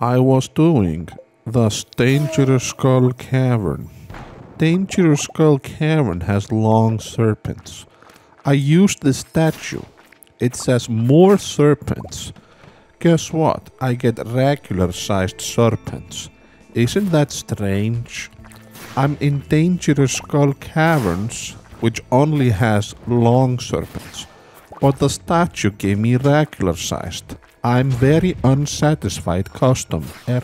I was doing the Dangerous Skull Cavern. Dangerous Skull Cavern has long serpents. I used the statue. It says more serpents. Guess what? I get regular sized serpents. Isn't that strange? I'm in Dangerous Skull Caverns, which only has long serpents. But the statue gave me regular sized. I'm very unsatisfied customer.